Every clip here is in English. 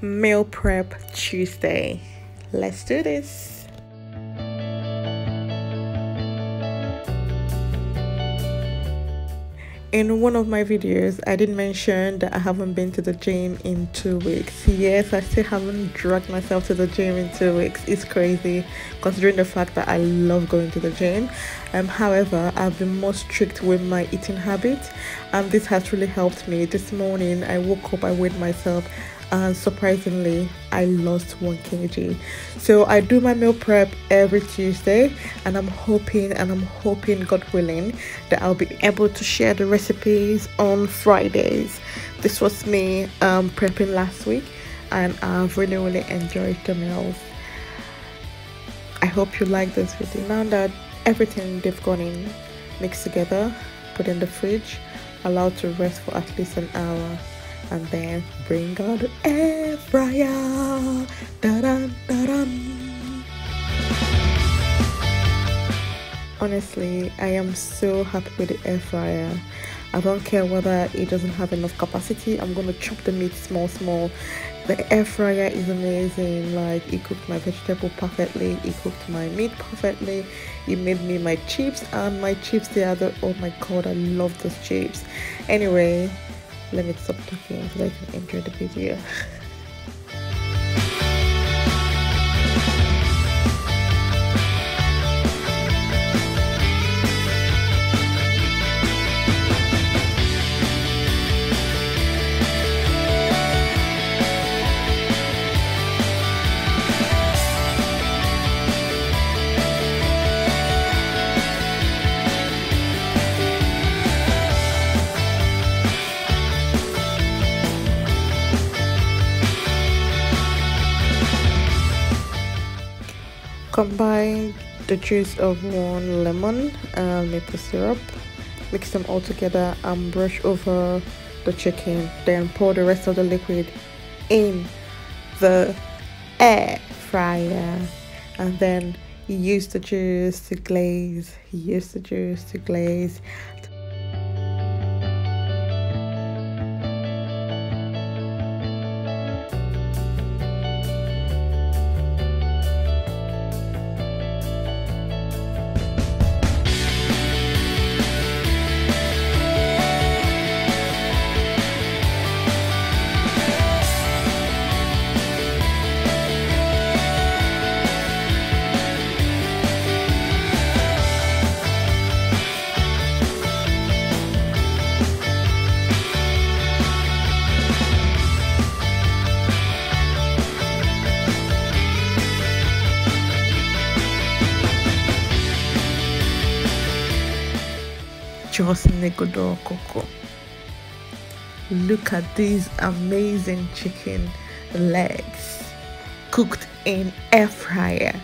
meal prep Tuesday. Let's do this. in one of my videos i did mention that i haven't been to the gym in two weeks yes i still haven't dragged myself to the gym in two weeks it's crazy considering the fact that i love going to the gym um however i've been more strict with my eating habits and this has really helped me this morning i woke up i weighed myself and surprisingly i lost 1 kg. So i do my meal prep every tuesday and i'm hoping and i'm hoping god willing that i'll be able to share the recipes on fridays. This was me um, prepping last week and i've really really enjoyed the meals. I hope you like this video. Now that everything they've gone in mixed together put in the fridge allowed to rest for at least an hour and then bring out the air fryer. Da-dun, da-dun. Honestly, I am so happy with the air fryer. I don't care whether it doesn't have enough capacity. I'm gonna chop the meat small, small. The air fryer is amazing. Like it cooked my vegetable perfectly. It cooked my meat perfectly. It made me my chips and my chips. The other, oh my god, I love those chips. Anyway, let me stop talking. So I can enjoy the video combine the juice of one lemon and maple syrup. Mix them all together and brush over the chicken. Then pour the rest of the liquid in the air fryer. And then use the juice to glaze. Use the juice to glaze just Negodo Coco. Look at these amazing chicken legs cooked in air fryer.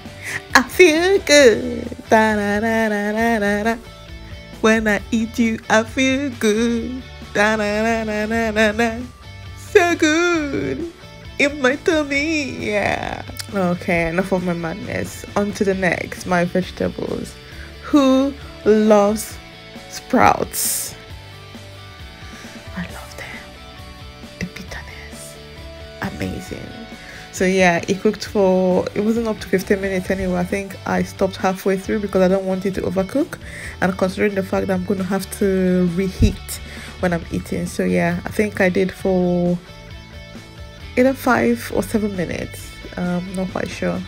I feel good. Da, da, da, da, da, da, da. When I eat you, I feel good. Da, da, da, da, da, da, da. So good in my tummy. Yeah. Okay, enough of my madness. On to the next, my vegetables. Who loves sprouts. I love them. The bitterness. Amazing. So yeah, it cooked for it wasn't up to 15 minutes anyway. I think I stopped halfway through because I don't want it to overcook. And considering the fact that I'm gonna have to reheat when I'm eating. So yeah, I think I did for either five or seven minutes. Um, not quite sure.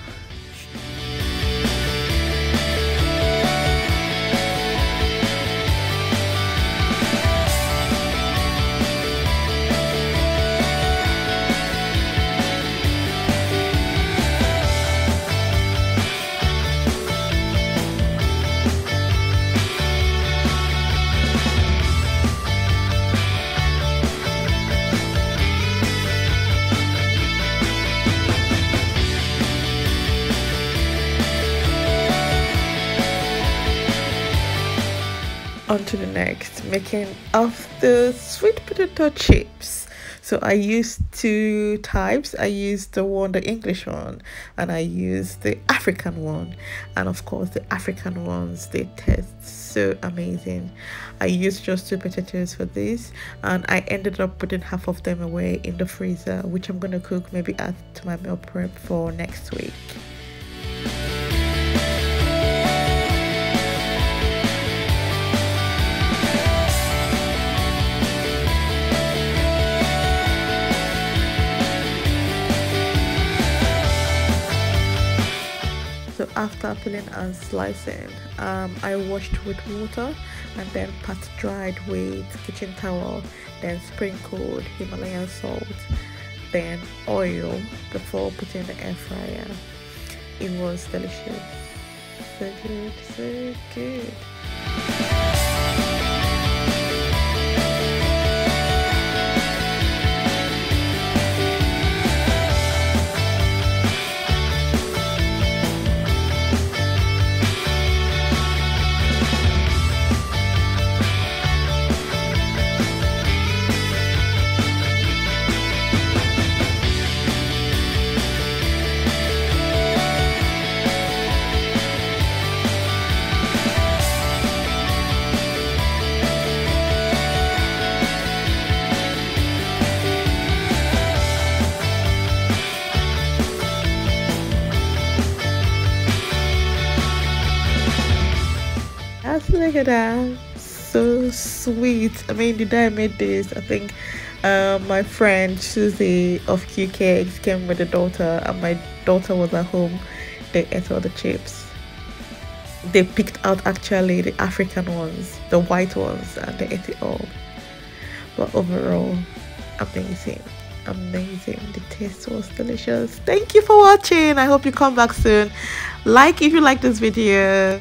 On to the next making of the sweet potato chips. So i used two types. I used the one the english one and i used the african one. And of course the african ones they taste so amazing. I used just two potatoes for this and i ended up putting half of them away in the freezer which i'm gonna cook maybe add to my meal prep for next week after peeling and slicing. Um, i washed with water and then pat dried with kitchen towel then sprinkled himalayan salt then oil before putting in the air fryer. It was delicious. So good so good look at that. So sweet. I mean, the day I made this, I think uh, my friend Susie of Q Cakes came with the daughter, and my daughter was at home. They ate all the chips. They picked out actually the African ones, the white ones, and they ate it all. But overall, amazing amazing the taste was delicious thank you for watching i hope you come back soon like if you like this video